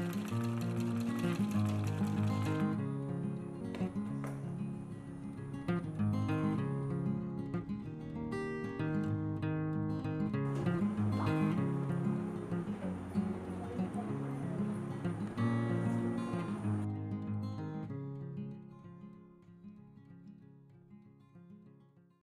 Mm-hmm.